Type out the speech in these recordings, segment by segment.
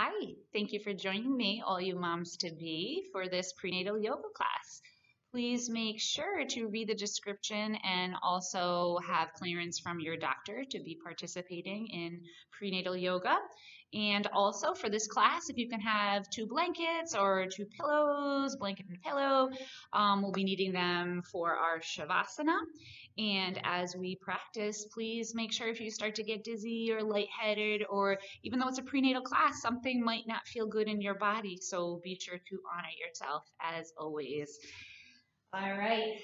Hi, thank you for joining me, all you moms to be, for this prenatal yoga class. Please make sure to read the description and also have clearance from your doctor to be participating in prenatal yoga. And also for this class, if you can have two blankets or two pillows, blanket and pillow, um, we'll be needing them for our Shavasana. And as we practice, please make sure if you start to get dizzy or lightheaded, or even though it's a prenatal class, something might not feel good in your body. So be sure to honor yourself as always. All right.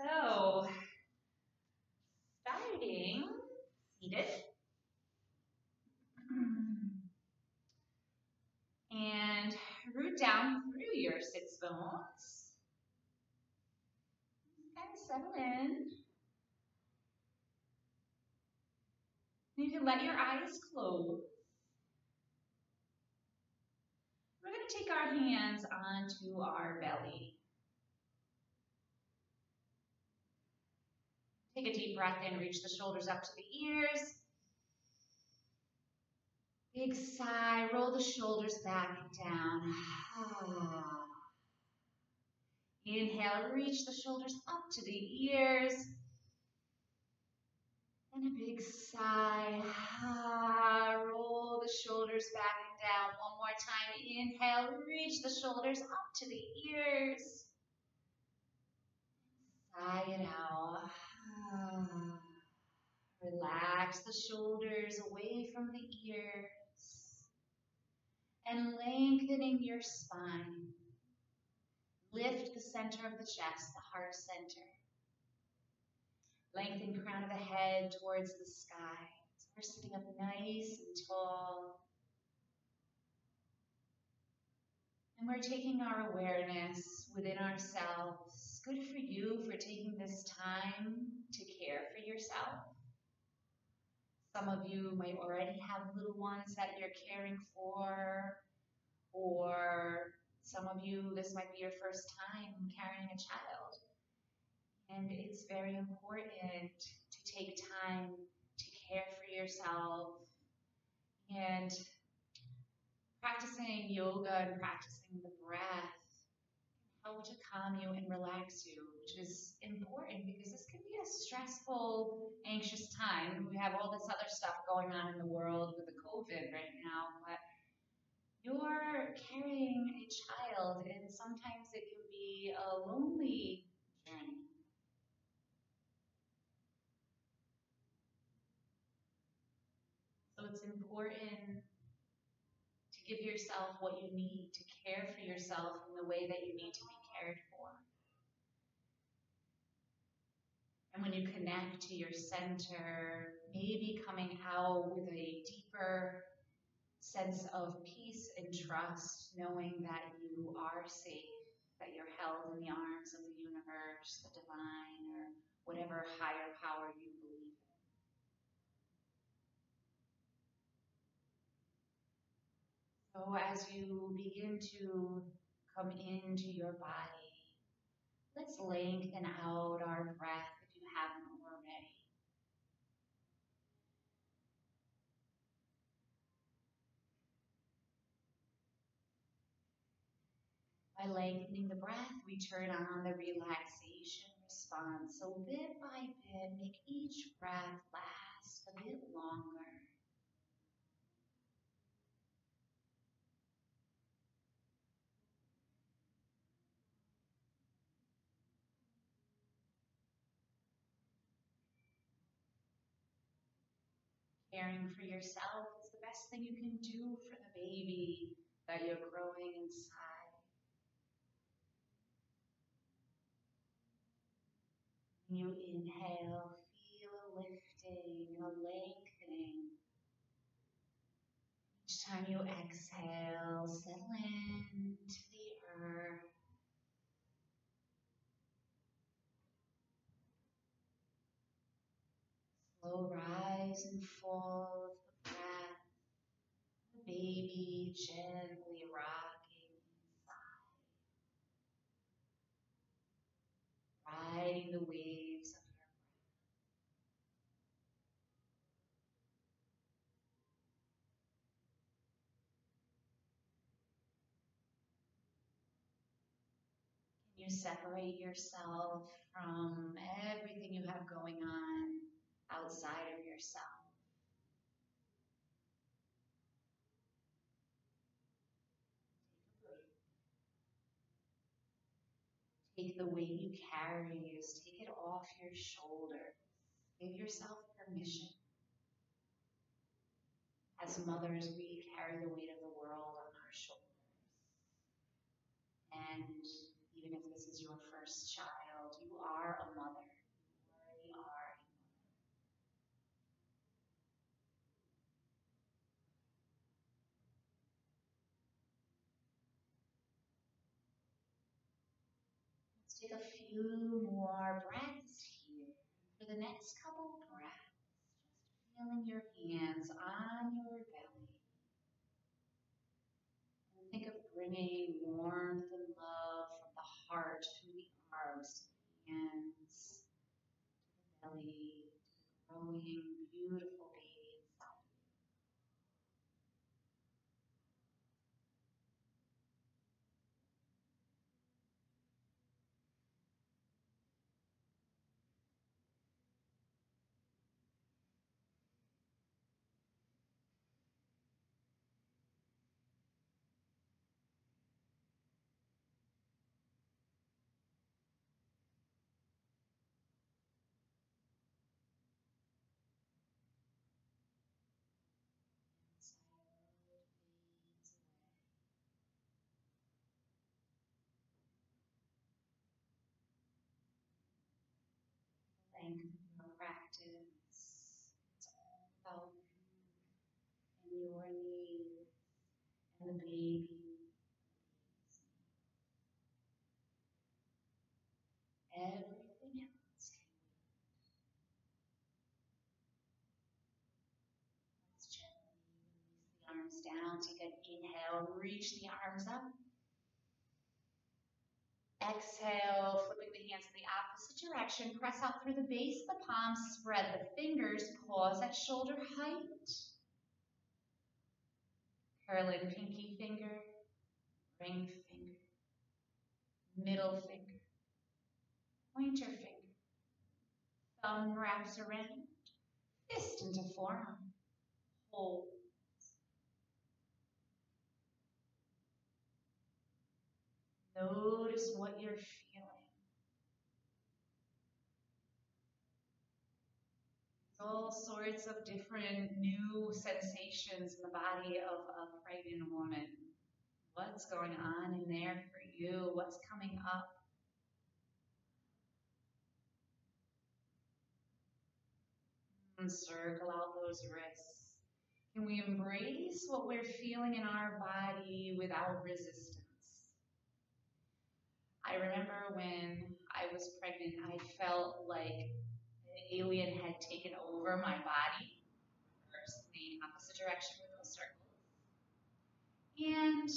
So, starting seated. And root down through your sits bones. Settle in. You can let your eyes close. We're going to take our hands onto our belly. Take a deep breath in, reach the shoulders up to the ears. Big sigh, roll the shoulders back and down. Inhale, reach the shoulders up to the ears. And a big sigh. Ah, roll the shoulders back and down. One more time. Inhale, reach the shoulders up to the ears. Sigh it out. Ah, relax the shoulders away from the ears and lengthening your spine. Lift the center of the chest, the heart center. Lengthen crown of the head towards the sky. So we're sitting up nice and tall. And we're taking our awareness within ourselves. Good for you for taking this time to care for yourself. Some of you might already have little ones that you're caring for, or some of you, this might be your first time carrying a child. And it's very important to take time to care for yourself and practicing yoga and practicing the breath help to calm you and relax you, which is important because this can be a stressful, anxious time. We have all this other stuff going on in the world with the COVID right now, but you're carrying a child, and sometimes it can be a lonely journey. So it's important to give yourself what you need to care for yourself in the way that you need to be cared for. And when you connect to your center, maybe coming out with a deeper sense of peace and trust, knowing that you are safe, that you're held in the arms of the universe, the divine, or whatever higher power you believe in. So as you begin to come into your body, let's lengthen out our breath if you haven't already. By lengthening the breath, we turn on the relaxation response. So bit by bit, make each breath last a bit longer. caring for yourself is the best thing you can do for the baby that you're growing inside. You inhale, feel lifting, a lengthening. Each time you exhale, settle into the earth. Slow rise and fall of the breath. The baby gently rocking riding the waves of your breath. Can you separate yourself from everything you have going on outside of yourself? Take the weight you carry, just take it off your shoulder. Give yourself permission. As mothers, we carry the weight of the world on our shoulders. And even if this is your first child, you are a mother. You already are a mother. Take a few more breaths here. For the next couple breaths, just feeling your hands on your belly. And think of bringing warmth and love from the heart to the arms, hands, to the belly, to the growing, beautiful of your practice. You and your needs and the baby. Everything else can wait. Let's gently release the arms down. Take an inhale, reach the arms up. Exhale, flipping the hands in the opposite direction. Press out through the base of the palms. Spread the fingers. Pause at shoulder height. Curl in pinky finger, ring finger, middle finger, pointer finger. Thumb wraps around. Fist into forearm. Hold. Notice what you're feeling. All sorts of different new sensations in the body of a pregnant woman. What's going on in there for you? What's coming up? And circle out those wrists. Can we embrace what we're feeling in our body without resistance? I remember when I was pregnant, I felt like an alien had taken over my body, the opposite direction with those circles. And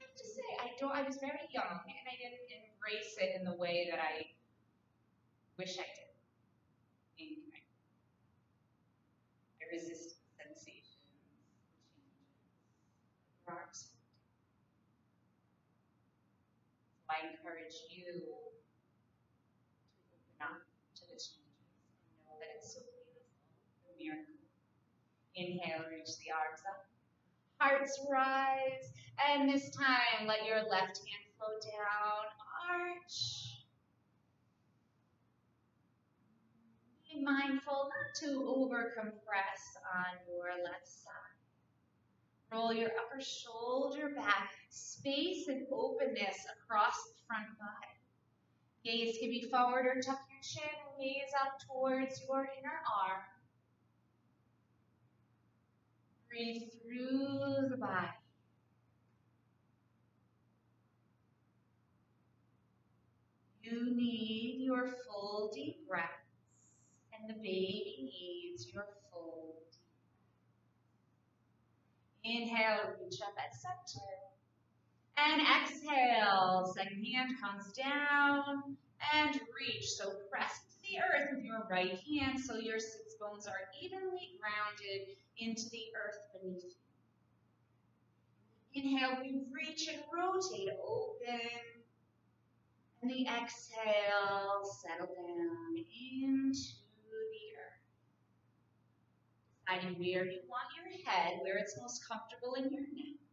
I have to say, I don't. I was very young, and I didn't embrace it in the way that I wish I did. I resisted the sensations, the changes, the arms So I encourage you to open up to the changes and know that it's so beautiful, a miracle. Inhale, reach the arms up. Hearts rise. And this time, let your left hand flow down. Arch. Be mindful not to over compress on your left side. Roll your upper shoulder back, space and openness across the front body. Gaze can be forward or tuck your chin, gaze up towards your inner arm. Breathe through the body. You need your full deep breaths, and the baby needs your full deep. Inhale, reach up at center. And exhale, second hand comes down and reach. So press the earth with your right hand so your sits bones are evenly grounded into the earth beneath you. Inhale, we reach and rotate, open. And the exhale, settle down into the earth. Deciding where you want your head, where it's most comfortable in your neck.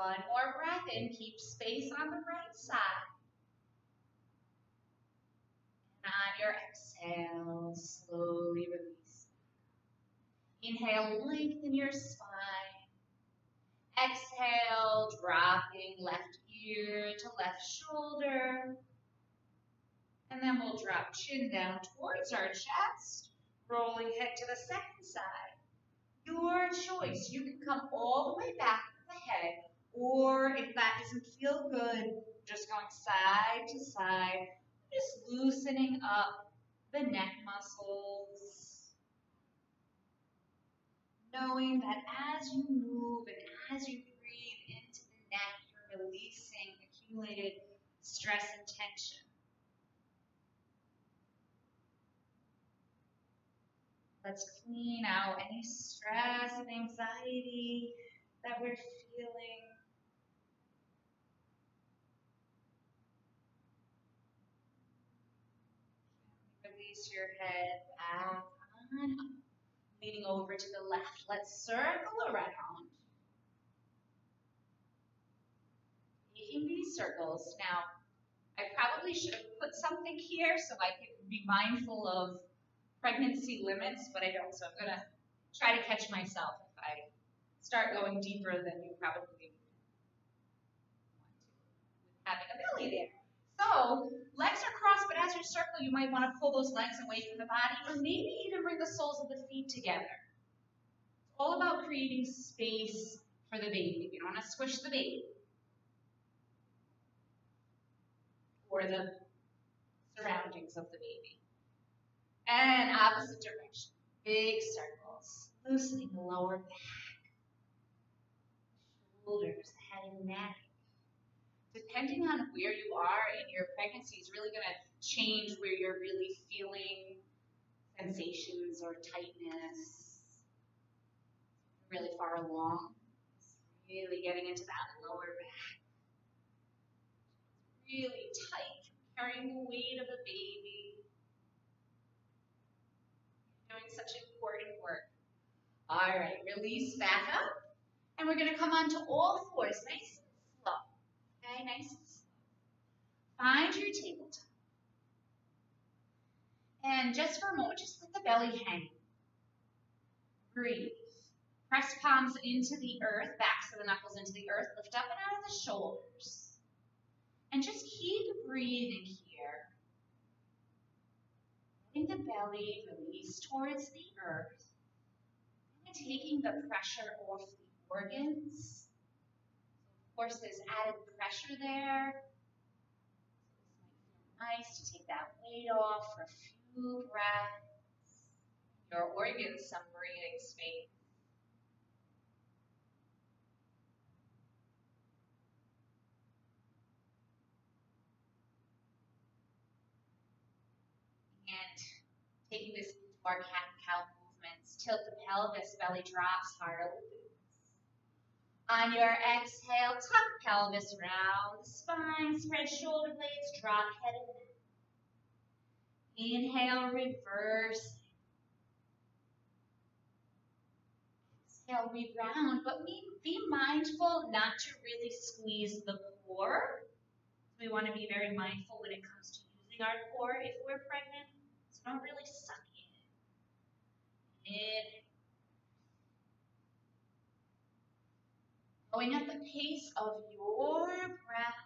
One more breath in, keep space on the right side. And on your exhale, slowly release. Inhale, lengthen your spine. Exhale, dropping left ear to left shoulder. And then we'll drop chin down towards our chest, rolling head to the second side. Your choice. You can come all the way back to the head, or if that doesn't feel good, just going side to side, just loosening up the neck muscles. Knowing that as you move and as you breathe into the neck, you're releasing accumulated stress and tension. Let's clean out any stress and anxiety that we're feeling. Your head back on. Leaning over to the left. Let's circle around. Making these circles. Now, I probably should have put something here so I could be mindful of pregnancy limits, but I don't. So I'm going to try to catch myself if I start going deeper than you probably want to having a belly there. So legs are crossed, but as you circle, you might want to pull those legs away from the body, or maybe even bring the soles of the feet together. It's all about creating space for the baby. You don't want to squish the baby. Or the surroundings of the baby. And opposite direction. Big circles. Loosening the lower back. Shoulders, head and neck. Depending on where you are in your pregnancy is really going to change where you're really feeling sensations or tightness. Really far along. Really getting into that lower back. Really tight carrying the weight of a baby doing such important work. All right, release back up. And we're going to come onto all fours, nice. Okay, nice. Find your tabletop. And just for a moment, just let the belly hang. Breathe. Press palms into the earth, backs of the knuckles into the earth, lift up and out of the shoulders. And just keep breathing here. Letting the belly release towards the earth. And taking the pressure off the organs. Course, there's added pressure there. Nice to take that weight off for a few breaths. Your organs some breathing space. And taking this into our cat and cow movements, tilt the pelvis, belly drops, heart. On your exhale, tuck pelvis round the spine, spread shoulder blades, drop head and neck. Inhale, reverse. Exhale, reround, but be, be mindful not to really squeeze the core. We want to be very mindful when it comes to using our core if we're pregnant. So don't really suck in. In. Going at the pace of your breath.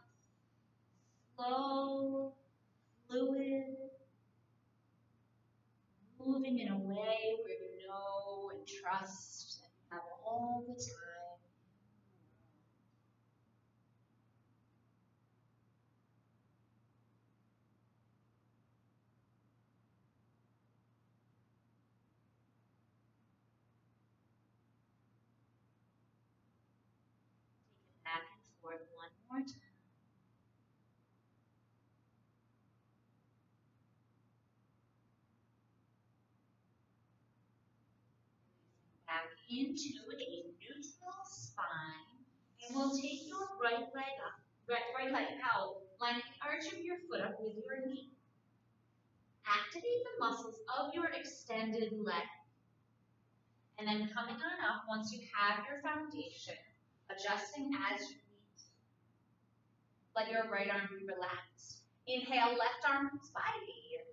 Slow, fluid. Moving in a way where you know and trust you have all the time. Take it back and forth Back into a neutral spine. And we'll take your right leg up, right, right leg out, lining the arch of your foot up with your knee. Activate the muscles of your extended leg. And then coming on up, once you have your foundation, adjusting as you. Let your right arm be relaxed. Inhale, left arm ear.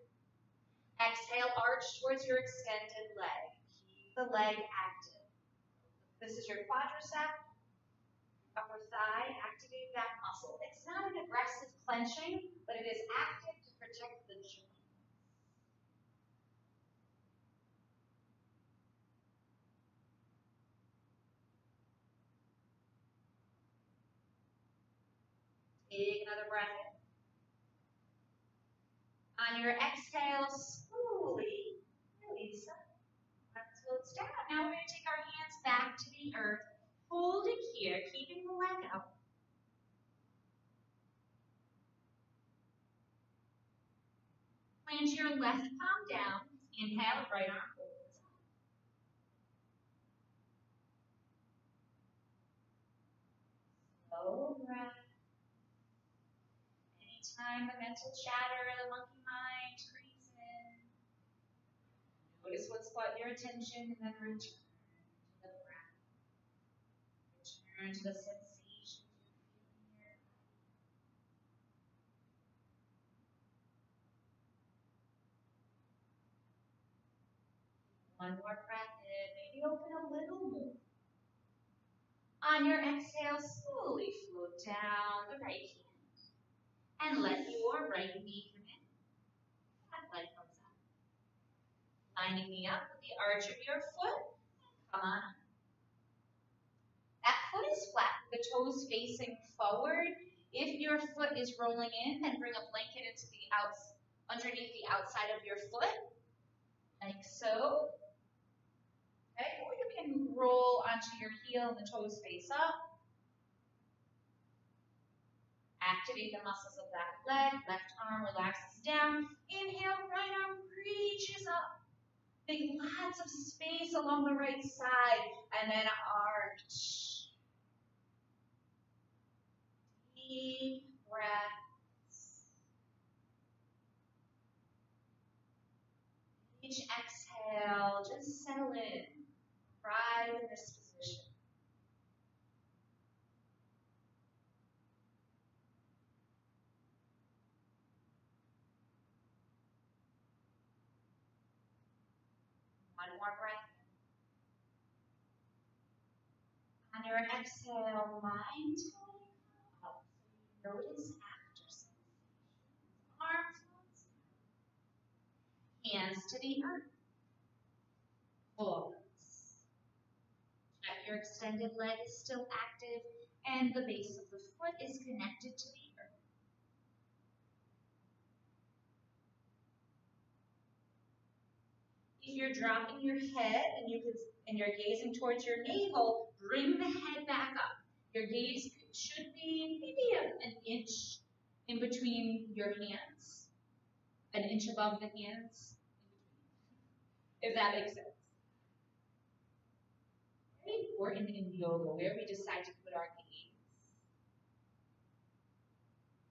Exhale, arch towards your extended leg. Keep the leg active. This is your quadricep, upper thigh. Activate that muscle. It's not an aggressive clenching, but it is active to protect the joint. Take another breath in. On your exhale, slowly release up. Let's down. Now we're going to take our hands back to the earth, holding here, keeping the leg out. Plant your left palm down. Inhale, right arm up. Slow breath. Anytime the mental chatter, the monkey mind creeps in, notice what's caught your attention and then return to the breath. Return to the sensations you're feeling body. One more breath in, maybe open a little more. On your exhale, slowly float down the right hand and let your right knee come in. That leg comes up. Lining me up with the arch of your foot. Come on. That foot is flat, the toes facing forward. If your foot is rolling in, then bring a blanket into the outs underneath the outside of your foot, like so. Okay, or you can roll onto your heel and the toes face up. Activate the muscles of that leg. Left arm relaxes down. Inhale, right arm reaches up. Make lots of space along the right side. And then arch. Deep breaths. Each exhale, just settle in. Right in this position. Breath. On your exhale, mind going up. Notice after sensations. Arms. Hands to the earth. Pause. Check your extended leg is still active and the base of the foot is connected to the earth. If you're dropping your head and you can, and you're gazing towards your navel, bring the head back up. Your gaze should be maybe an inch in between your hands, an inch above the hands, if that makes sense. Very important in yoga where we decide to put our gaze.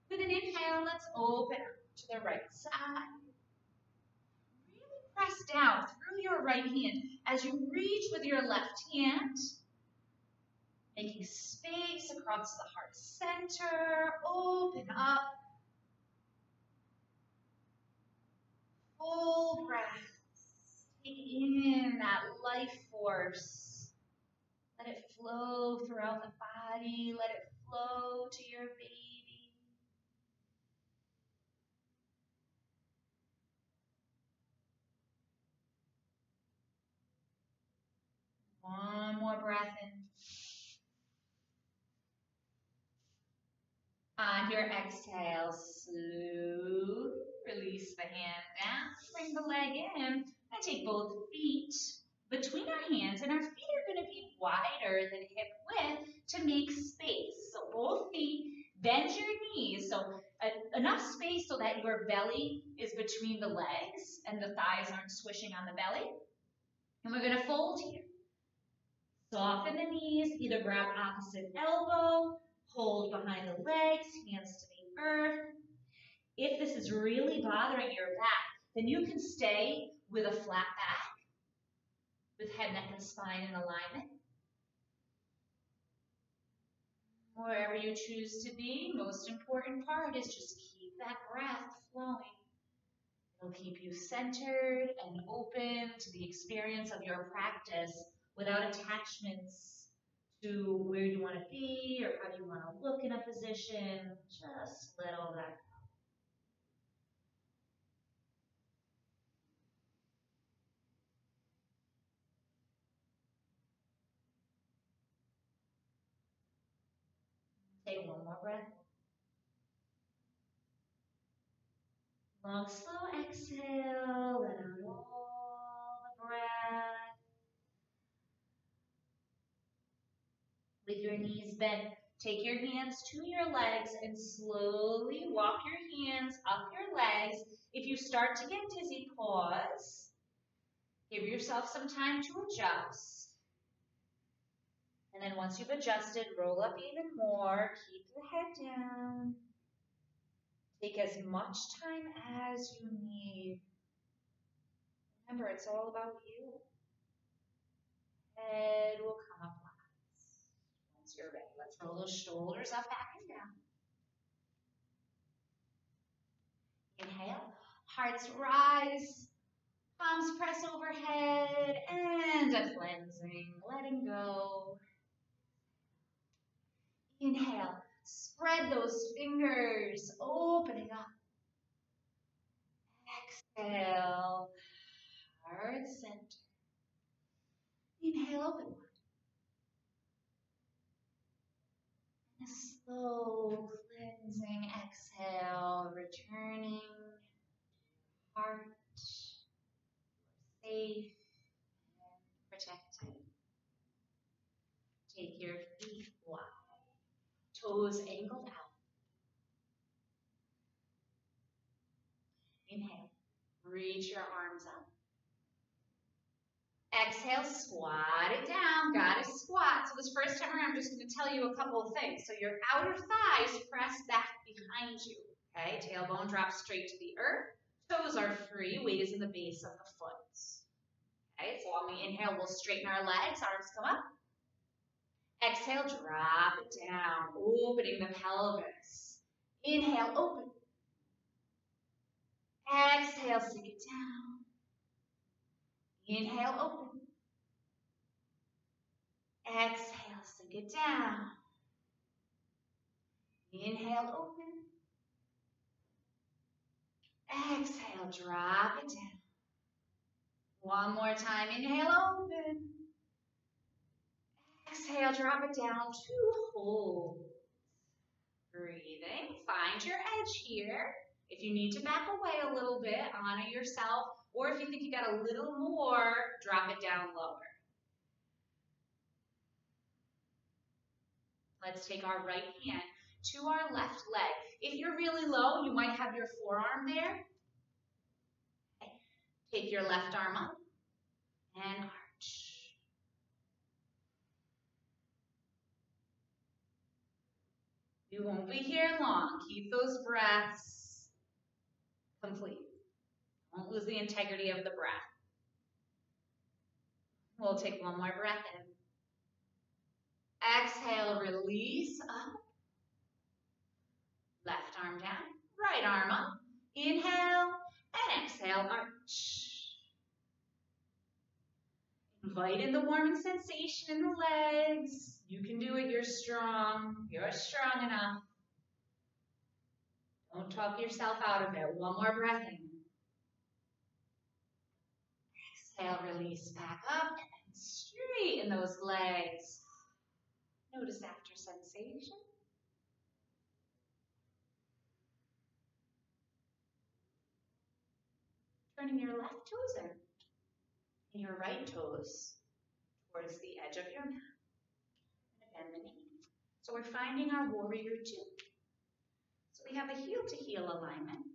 With an inhale, let's open up to the right side press down through your right hand as you reach with your left hand, making space across the heart center. Open up. Full breaths. Take in that life force. Let it flow throughout the body. Let it flow to your baby. One more breath in. On your exhale, slowly release the hand down. Bring the leg in. And take both feet between our hands, and our feet are going to be wider than hip width to make space. So both feet, bend your knees. So enough space so that your belly is between the legs and the thighs aren't swishing on the belly. And we're going to fold here. Soften the knees, either grab opposite elbow, hold behind the legs, hands to the earth. If this is really bothering your back, then you can stay with a flat back, with head, neck, and spine in alignment. Wherever you choose to be, most important part is just keep that breath flowing. It'll keep you centered and open to the experience of your practice without attachments to where you want to be or how you want to look in a position. Just let all that go. Take one more breath. Long, slow exhale. Let out all With your knees bent, take your hands to your legs and slowly walk your hands up your legs. If you start to get dizzy, pause. Give yourself some time to adjust. And then once you've adjusted, roll up even more. Keep the head down. Take as much time as you need. Remember, it's all about you. Head will come up. Ready, let's roll those shoulders up, back, and down. Inhale. Hearts rise. Palms press overhead. And a cleansing. Letting go. Inhale. Spread those fingers, opening up. Exhale. Heart center. Inhale, open one. And a slow cleansing exhale, returning heart. Safe and protected. Take your feet wide toes angled out. Inhale, reach your arms up. Exhale, squat it down. Got to squat. So this first time around, I'm just going to tell you a couple of things. So your outer thighs press back behind you. Okay, tailbone drops straight to the earth. Toes are free. Weight is in the base of the foot. Okay, so on the inhale, we'll straighten our legs. Arms come up. Exhale, drop it down, opening the pelvis. Inhale, open. Exhale, sink it down. Inhale, open. Exhale, sink it down. Inhale, open. Exhale, drop it down. One more time. Inhale, open. Exhale, drop it down to hold. Breathing, find your edge here. If you need to back away a little bit, honor yourself, or if you think you got a little more, drop it down lower. Let's take our right hand to our left leg. If you're really low, you might have your forearm there. Take your left arm up and arch. You won't be here long. Keep those breaths complete. Don't lose the integrity of the breath. We'll take one more breath in. Exhale, release up. Left arm down, right arm up. Inhale and exhale, arch. Invite in the warming sensation in the legs. You can do it. You're strong. You're strong enough. Don't talk yourself out of it. One more breath in. Exhale, release back up and straighten those legs. Notice after sensation. Turning your left toes in and your right toes towards the edge of your mat bend the knee. So we're finding our warrior two. So we have a heel to heel alignment.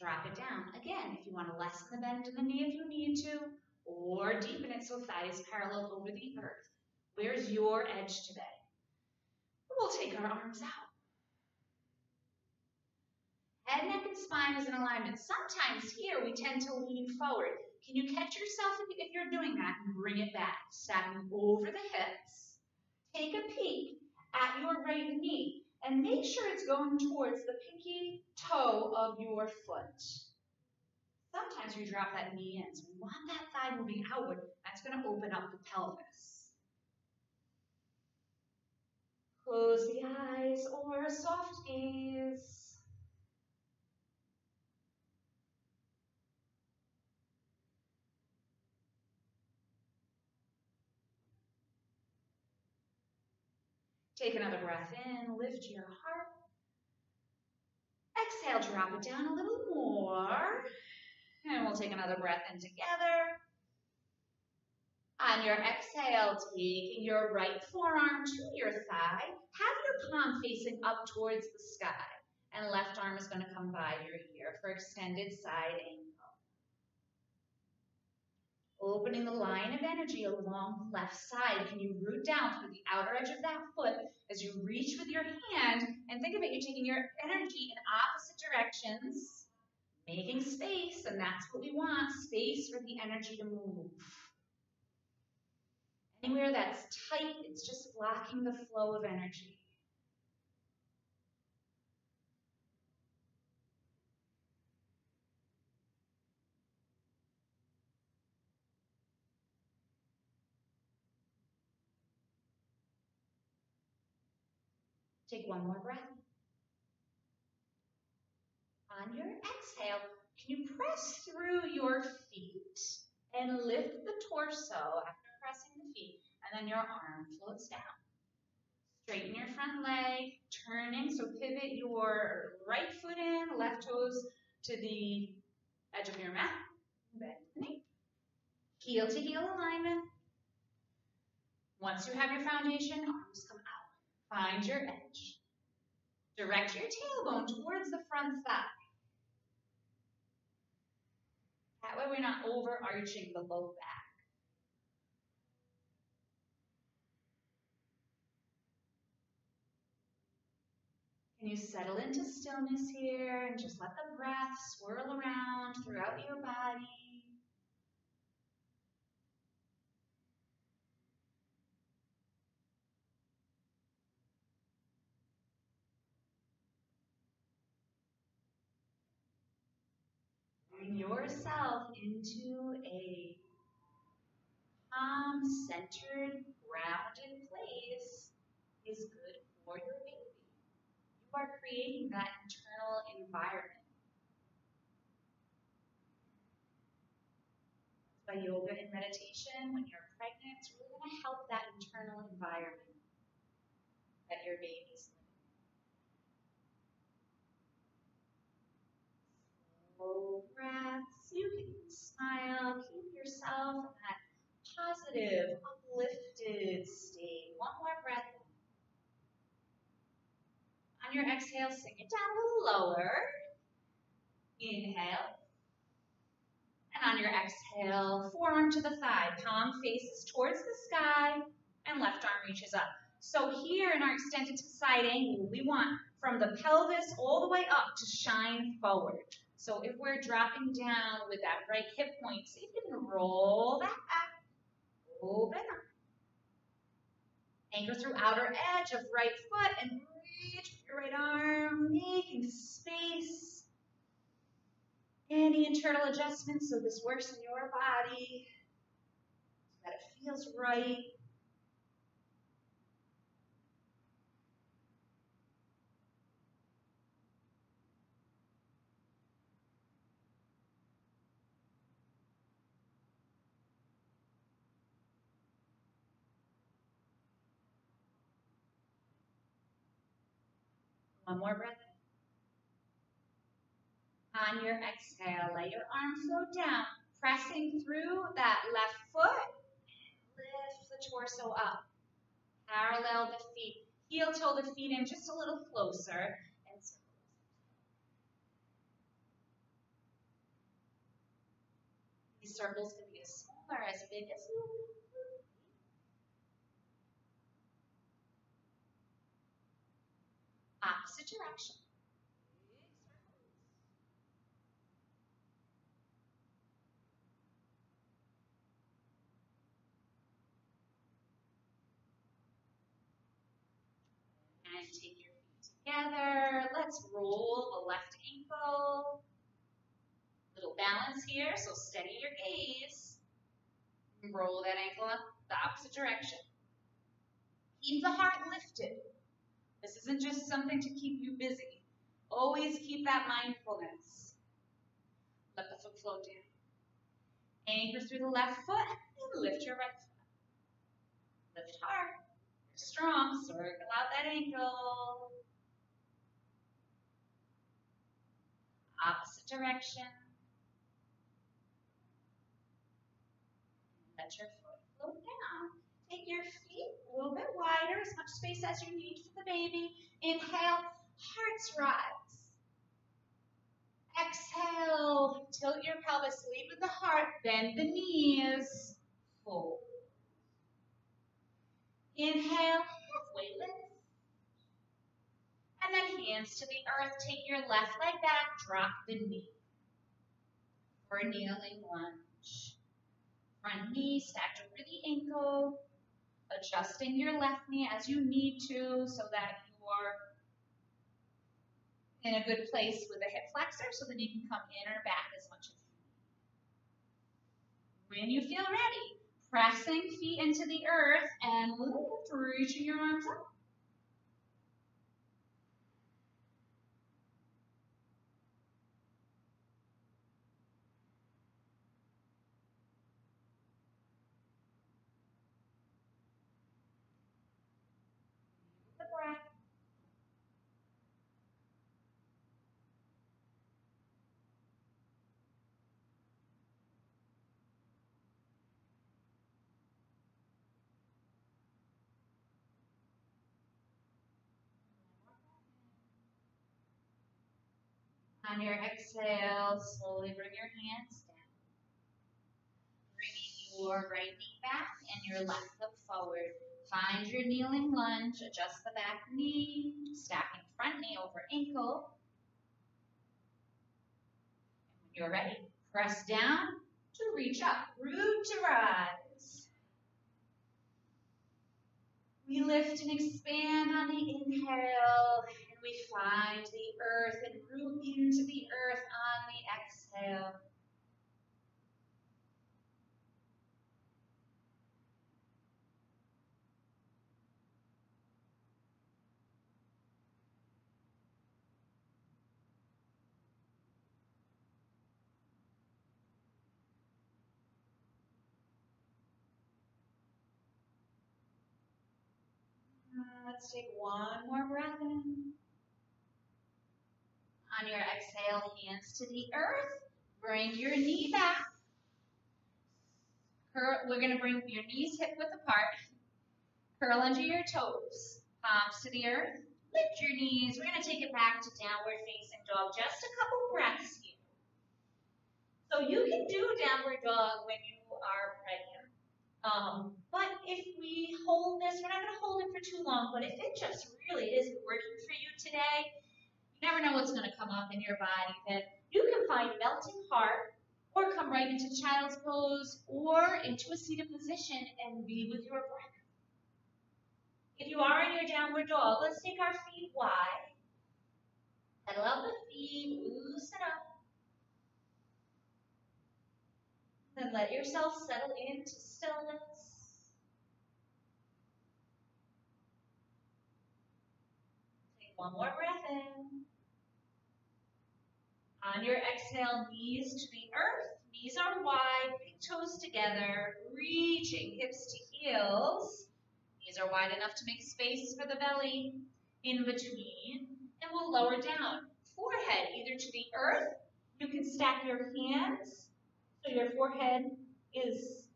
Drop it down. Again, if you want to lessen the bend in the knee if you need to, or deepen it so thighs parallel over the earth. Where's your edge today? We'll take our arms out. Head, neck, and spine is in alignment. Sometimes here we tend to lean forward. Can you catch yourself if you're doing that and bring it back? Stepping over the hips. Take a peek at your right knee and make sure it's going towards the pinky toe of your foot. Sometimes we drop that knee in, so we want that thigh moving outward. That's going to open up the pelvis. Close the eyes or soft gaze. Take another breath in, lift your heart. Exhale, drop it down a little more. And we'll take another breath in together. On your exhale, taking your right forearm to your thigh, have your palm facing up towards the sky. And left arm is going to come by your ear for extended side angle. Opening the line of energy along the left side. Can you root down through the outer edge of that foot as you reach with your hand? And think of it, you're taking your energy in opposite directions, making space, and that's what we want space for the energy to move. Anywhere that's tight, it's just blocking the flow of energy. Take one more breath. On your exhale, can you press through your feet and lift the torso after pressing the feet, and then your arm floats down. Straighten your front leg, turning, so pivot your right foot in, left toes to the edge of your mat. Bend the knee. Heel to heel alignment. Once you have your foundation, arms come out. Find your edge. Direct your tailbone towards the front thigh. That way we're not overarching the low back. Can you settle into stillness here and just let the breath swirl around throughout your body? bring yourself into a calm, centered, grounded place is good for your baby. You are creating that internal environment. By yoga and meditation, when you're pregnant, it's really going to help that internal environment that your baby's slow breaths. You can smile, keep yourself in that positive, uplifted state. One more breath. On your exhale, sink it down a little lower. Inhale. And on your exhale, forearm to the thigh, palm faces towards the sky, and left arm reaches up. So here in our extended side angle, we want from the pelvis all the way up to shine forward. So if we're dropping down with that right hip point, if you can roll that back, open up. Anchor through outer edge of right foot and reach your right arm, making space. Any internal adjustments so this works in your body, so that it feels right. One more breath. On your exhale, let your arms float down, pressing through that left foot. Lift the torso up. Parallel the feet. Heel toe the feet in just a little closer. These circles can be as small or as big as you Opposite direction. And take your feet together. Let's roll the left ankle. Little balance here, so steady your gaze. Roll that ankle up the opposite direction. Keep the heart lifted. This isn't just something to keep you busy. Always keep that mindfulness. Let the foot float down. Anchor through the left foot and lift your right foot. Lift hard. Strong. Circle out that ankle. Opposite direction. Let your foot float down. Take your feet a little bit wider, as much space as you need for the baby. Inhale, hearts rise. Exhale, tilt your pelvis, lead with the heart, bend the knees, fold. Inhale, halfway lift. And then hands to the earth, take your left leg back, drop the knee. For a kneeling lunge. Front knee stacked over the ankle, adjusting your left knee as you need to so that you are in a good place with the hip flexor so that you can come in or back as much as you. When you feel ready, pressing feet into the earth and lift, reaching your arms up. The breath. On your exhale, slowly bring your hands down. Bringing your right knee back and your left foot forward. Find your kneeling lunge, adjust the back knee, stacking front knee over ankle. And when you're ready, press down to reach up, root to rise. We lift and expand on the inhale, we find the earth and root into the earth on the exhale. Let's take one more breath in. On your exhale, hands to the earth. Bring your knee back. Curl, we're going to bring your knees hip width apart. Curl under your toes. Palms to the earth. Lift your knees. We're going to take it back to downward facing dog. Just a couple breaths here. So you can do downward dog when you are ready. Um, but if we hold this, we're not going to hold it for too long, but if it just really isn't working for you today, never know what's going to come up in your body, then you can find melting heart or come right into child's pose or into a seated position and be with your breath. If you are in your downward dog, let's take our feet wide. Pedal out the feet, loosen up. Then let yourself settle into stillness. Take one more breath in. On your exhale, knees to the earth. Knees are wide, big toes together, reaching hips to heels. Knees are wide enough to make space for the belly in between. And we'll lower down. Forehead either to the earth. You can stack your hands so your forehead is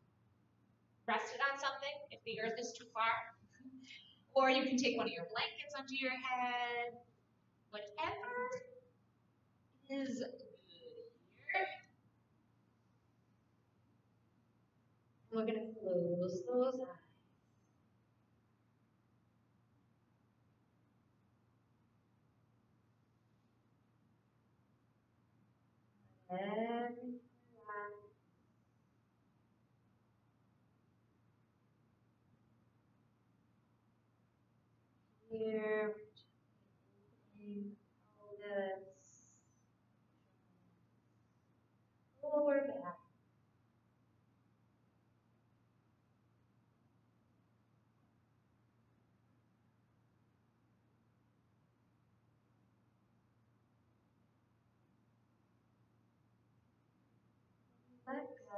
rested on something if the earth is too far. Or you can take one of your blankets onto your head. Whatever is. We're going to close those eyes. Relax. Here, opening pelvis, lower back.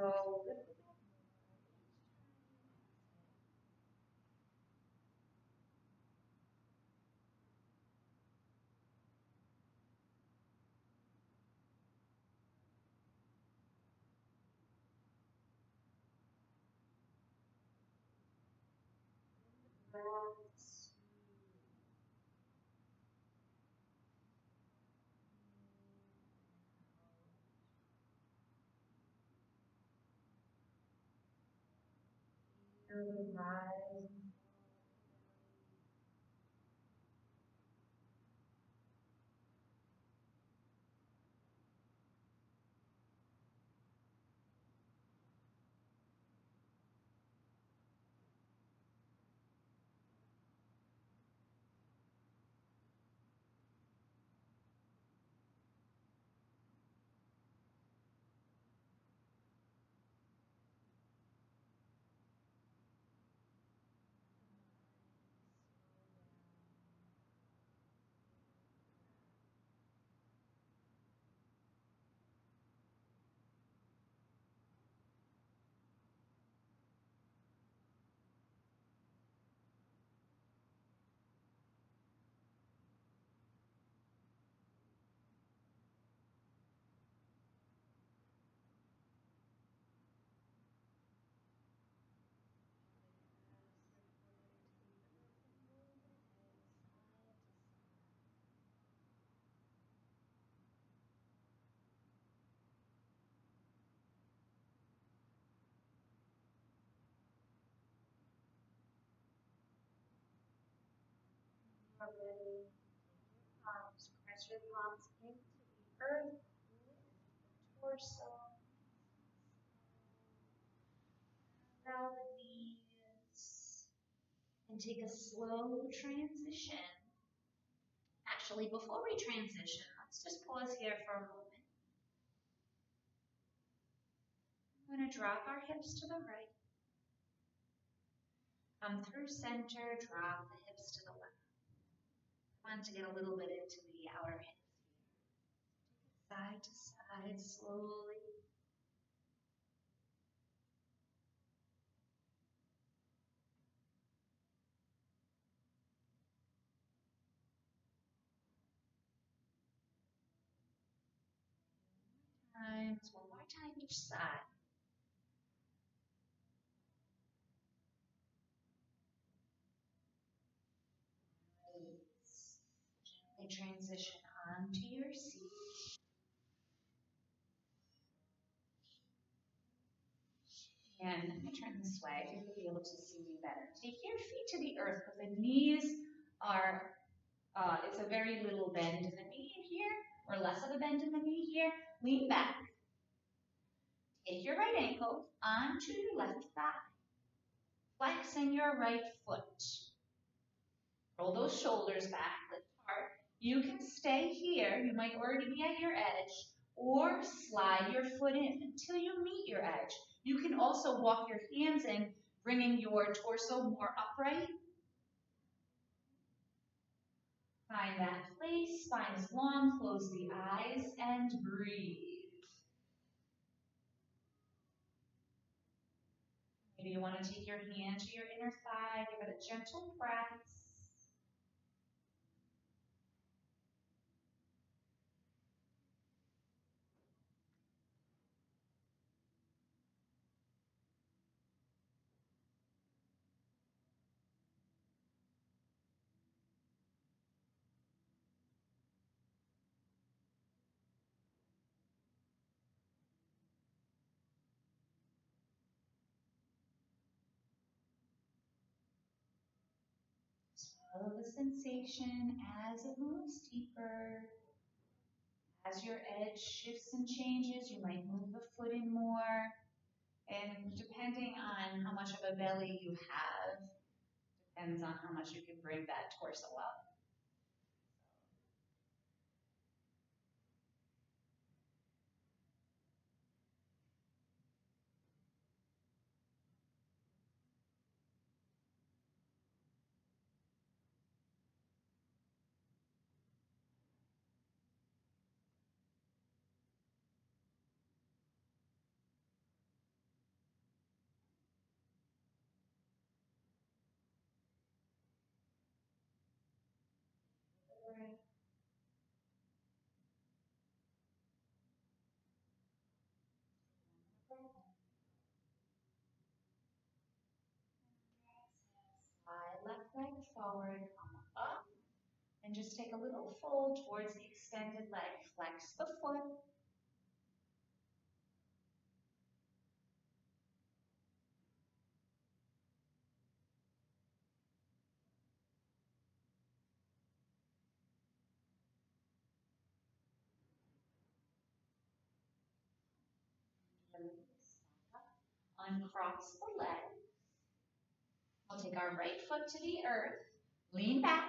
Let go. Lift Feel the rise Are ready. Press your palms into the earth. Torso. Bow the knees. And take a slow transition. Actually, before we transition, let's just pause here for a moment. I'm going to drop our hips to the right. Come through center, drop the hips to the want to get a little bit into the outer hips. Side to side, slowly. Times, one more time each side. Release. Gently transition onto your seat. And let me turn this way. Think you'll be able to see me better. Take your feet to the earth because the knees are, uh, it's a very little bend in the knee here, or less of a bend in the knee here. Lean back. Take your right ankle onto your left thigh. Flexing your right foot. Roll those shoulders back. You can stay here. You might already be at your edge, or slide your foot in until you meet your edge. You can also walk your hands in, bringing your torso more upright. Find that place, spine is long, close the eyes, and breathe. Maybe you want to take your hand to your inner thigh, give it a gentle press. Follow the sensation as it moves deeper. As your edge shifts and changes, you might move the foot in more. And depending on how much of a belly you have, depends on how much you can bring that torso up. Slide left leg forward, come up, and just take a little fold towards the extended leg. Flex the foot. Uncross the leg. We'll take our right foot to the earth. Lean back.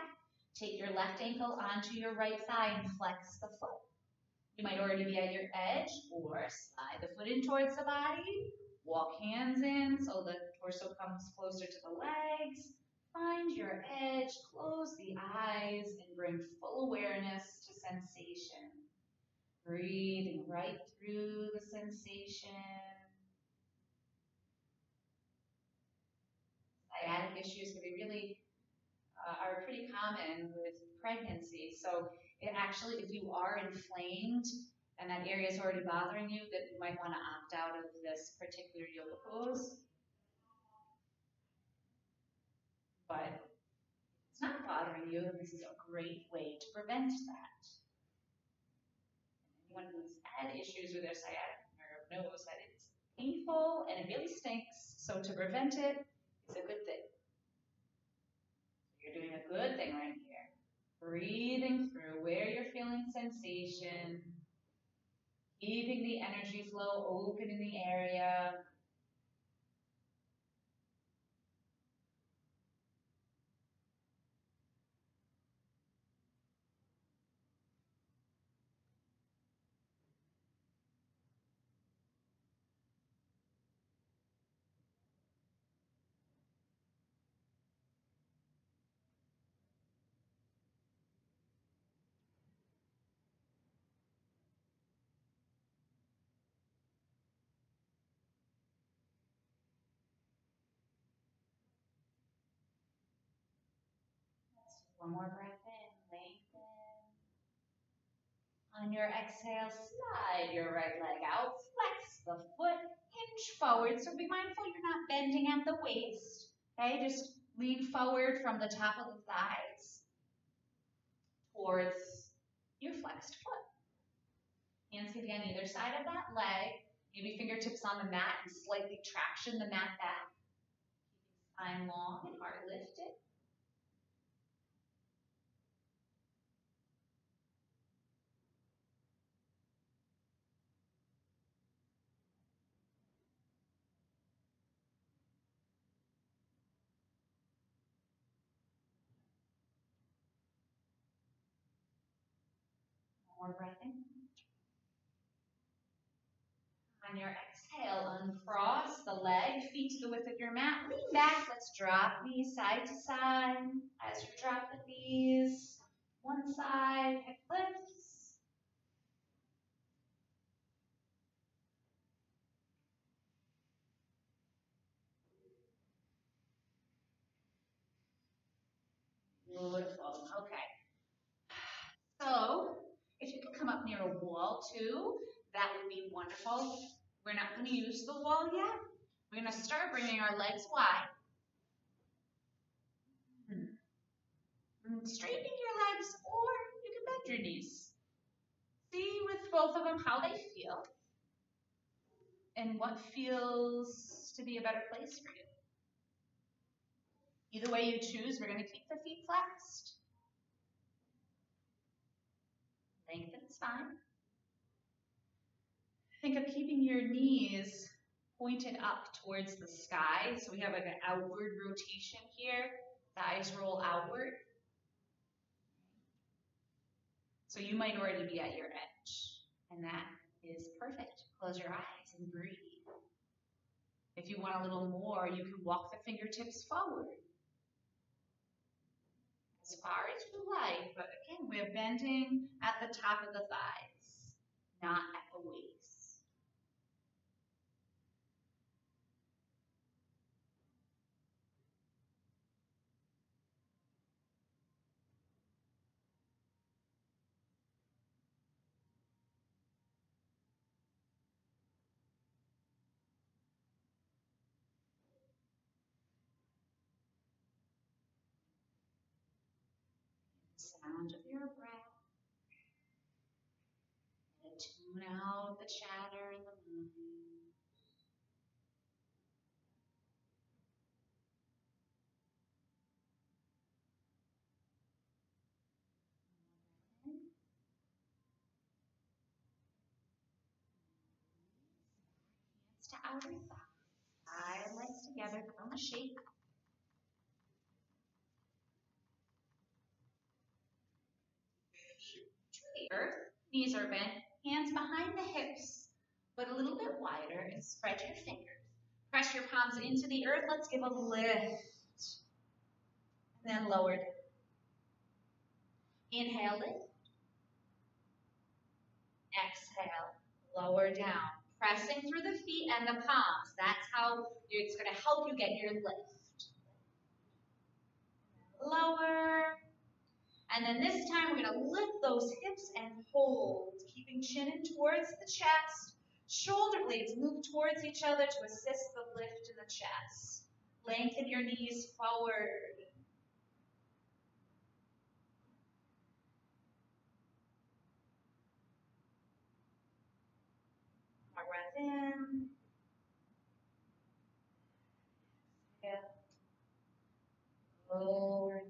Take your left ankle onto your right thigh and flex the foot. You might already be at your edge or slide the foot in towards the body. Walk hands in so the torso comes closer to the legs. Find your edge, close the eyes, and bring full awareness to sensation. Breathing right through the sensation. sciatic issues can be really uh, are pretty common with pregnancy. So it actually, if you are inflamed and that area is already bothering you, that you might want to opt out of this particular yoga pose. But it's not bothering you, this is a great way to prevent that. Anyone who's had issues with their sciatic nerve knows that it's painful and it really stinks. So to prevent it, it's a good thing. You're doing a good thing right here. Breathing through where you're feeling sensation. Keeping the energy flow open in the area. One more breath in, lengthen. On your exhale, slide your right leg out, flex the foot, hinge forward. So be mindful you're not bending at the waist. Okay, just lean forward from the top of the thighs towards your flexed foot. Hands can be on either side of that leg. Maybe fingertips on the mat and slightly traction the mat back. Spine long and heart lifted. More breath in. On your exhale, uncross the leg, feet to the width of your mat. Lean back. Let's drop knees side to side. As you drop the knees, one side, hip lifts. Beautiful. Okay. So if you could come up near a wall too, that would be wonderful. We're not going to use the wall yet. We're going to start bringing our legs wide. Hmm. Straightening your legs or you can bend your knees. See with both of them how they feel and what feels to be a better place for you. Either way you choose, we're going to keep the feet flexed. Lengthen spine. Think of keeping your knees pointed up towards the sky. So we have an outward rotation here. Thighs roll outward. So you might already be at your edge. And that is perfect. Close your eyes and breathe. If you want a little more, you can walk the fingertips forward as far as you like. But again, we're bending at the top of the thighs, not at the waist. Sound of your breath. And tune out the chatter in the mind. Hands to outer thigh. Thigh legs together, thumb shake. Earth, knees are bent, hands behind the hips, but a little bit wider, and spread your fingers. Press your palms into the earth. Let's give a lift. And then lower down. Inhale, lift. Exhale, lower down. Pressing through the feet and the palms. That's how it's going to help you get your lift. Lower. And then this time we're going to lift those hips and hold, keeping chin in towards the chest. Shoulder blades move towards each other to assist the lift in the chest. Lengthen your knees forward. breath in. Exhale. Lower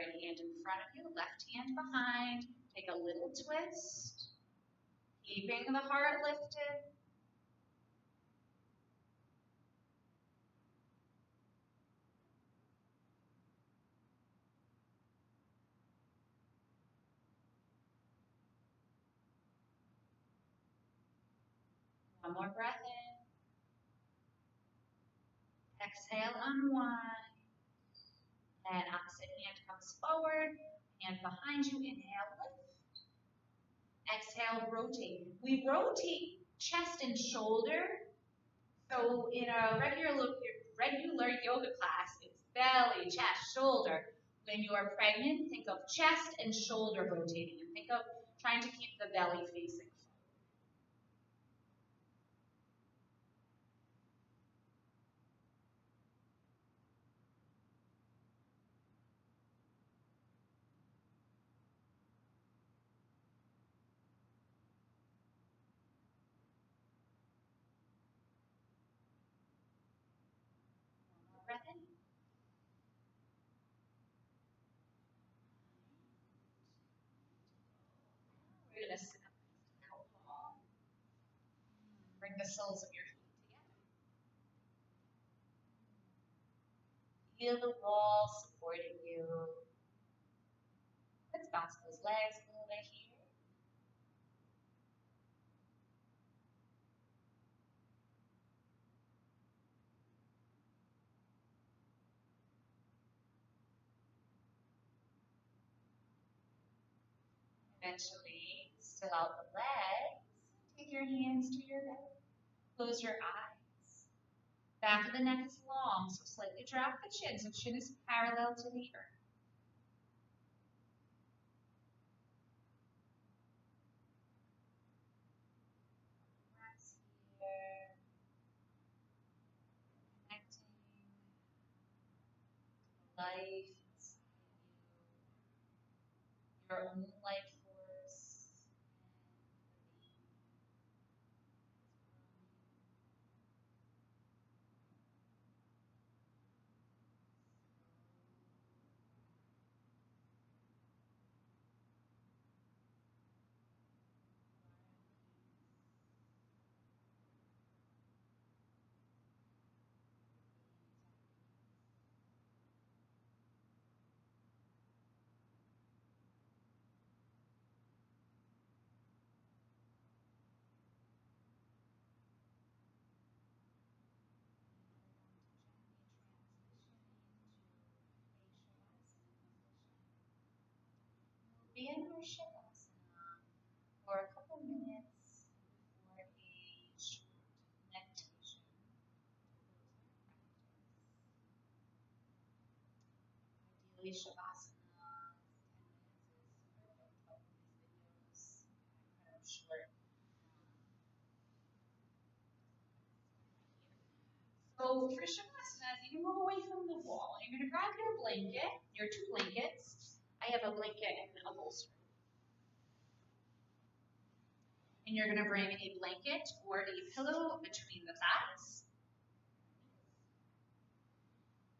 right hand in front of you, left hand behind. Take a little twist, keeping the heart lifted. One more breath in. Exhale, unwind. And opposite hand comes forward, hand behind you, inhale, lift. Exhale, rotate. We rotate chest and shoulder. So in a regular, regular yoga class, it's belly, chest, shoulder. When you are pregnant, think of chest and shoulder rotating. And think of trying to keep the belly facing the soles of your feet together. Feel the wall supporting you. Let's bounce those legs a little bit here. Eventually, still out the legs. Take your hands to your belly. Close your eyes. Back of the neck is long, so slightly drop the chin so chin is parallel to the earth. life your own life our Shavasana um, for a couple minutes before a short meditation. Ideally, Shavasana, 10 minutes is perfect, but these videos are kind of short. So for Shavasana, you move away from the wall. You're going to grab your blanket, your two blankets. I have a blanket and a bolster. And you're going to bring a blanket or a pillow between the thighs.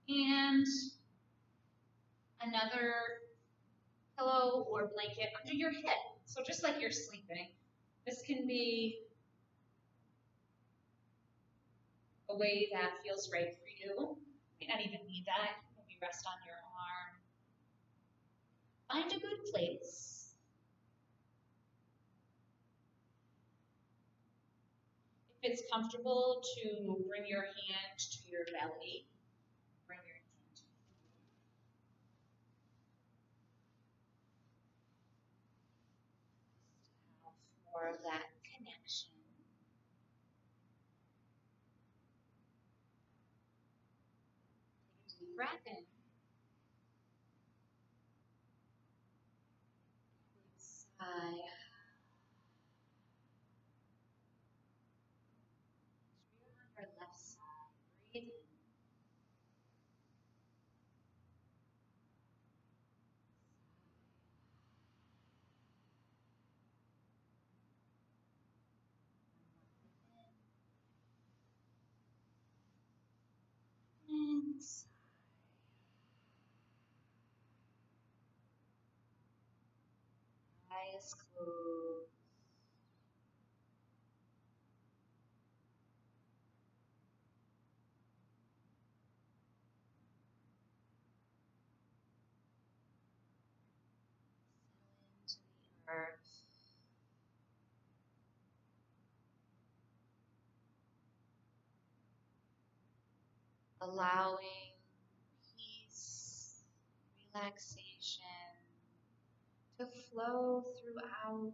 And another pillow or blanket under your head. So just like you're sleeping. This can be a way that feels right for you. You might not even need that. Maybe rest on your. Find a good place. If it's comfortable to bring your hand to your belly, bring your hand to have more of that connection. Take a deep breath in. Sigh. Straight on your left side. Breathe in. And sigh. Into the earth. Allowing peace, relaxation to flow throughout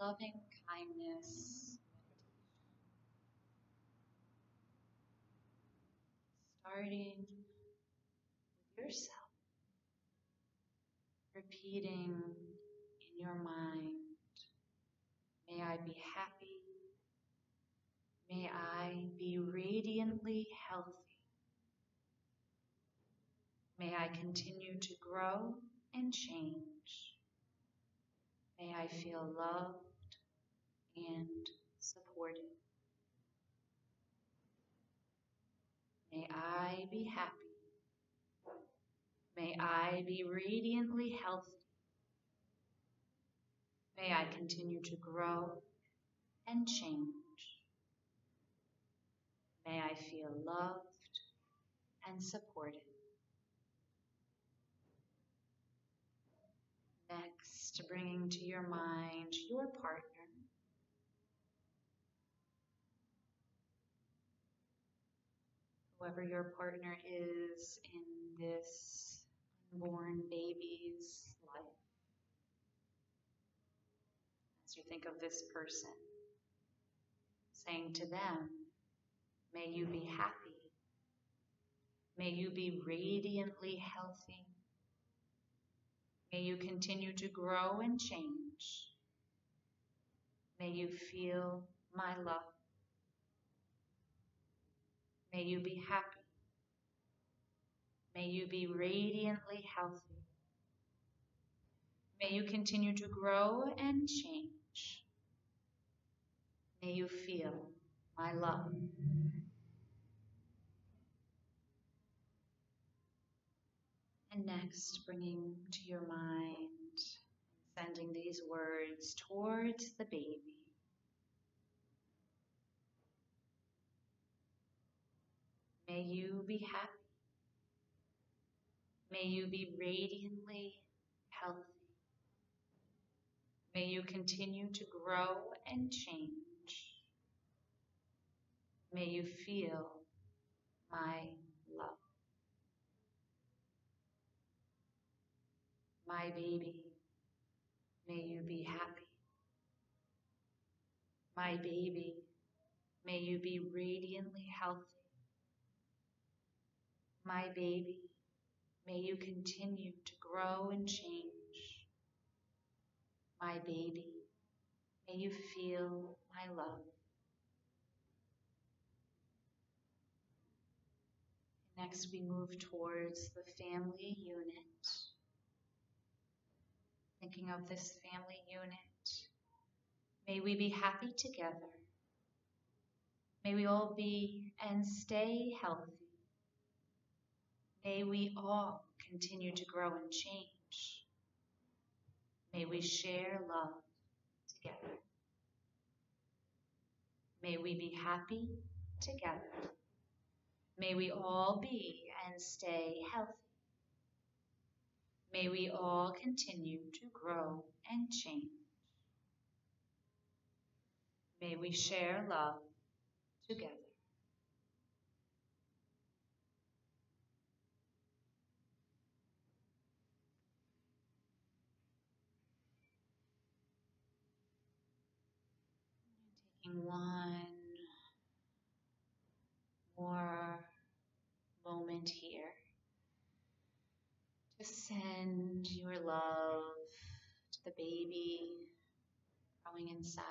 Loving kindness. Starting with yourself, repeating in your mind, may I be happy. May I be radiantly healthy. May I continue to grow and change. May I feel loved and supported. May I be happy. May I be radiantly healthy. May I continue to grow and change. May I feel loved and supported. Next, bringing to your mind your partner. Whoever your partner is in this unborn baby's life. As you think of this person, saying to them, May you be happy. May you be radiantly healthy. May you continue to grow and change. May you feel my love. May you be happy. May you be radiantly healthy. May you continue to grow and change. May you feel my love. And next, bringing to your mind, sending these words towards the baby. May you be happy. May you be radiantly healthy. May you continue to grow and change. May you feel my love. My baby, may you be happy. My baby, may you be radiantly healthy. My baby, may you continue to grow and change. My baby, may you feel my love. Next, we move towards the family unit. Thinking of this family unit, may we be happy together. May we all be and stay healthy. May we all continue to grow and change. May we share love together. May we be happy together. May we all be and stay healthy. May we all continue to grow and change. May we share love together. Taking one more moment here to send your love to the baby growing inside.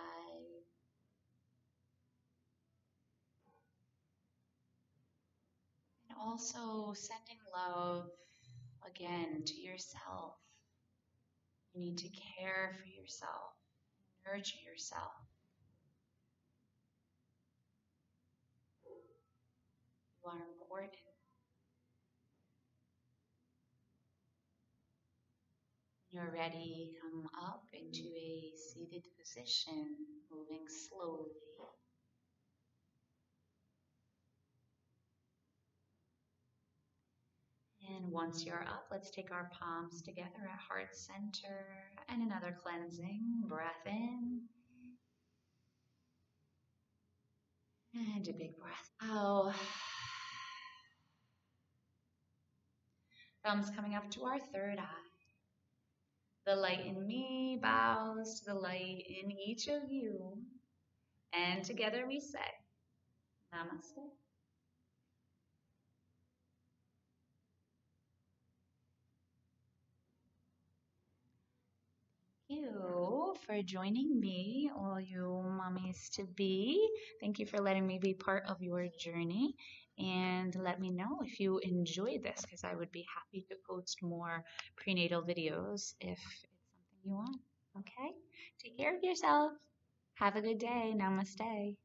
And also sending love again to yourself. You need to care for yourself, nurture yourself. Are important. You're ready, come up into a seated position, moving slowly. And once you're up, let's take our palms together at heart center and another cleansing breath in. And a big breath out. Thumbs coming up to our third eye. The light in me bows to the light in each of you. And together we say, Namaste. you for joining me, all you mommies to be. Thank you for letting me be part of your journey. And let me know if you enjoyed this because I would be happy to post more prenatal videos if it's something you want. Okay? Take care of yourself. Have a good day. Namaste.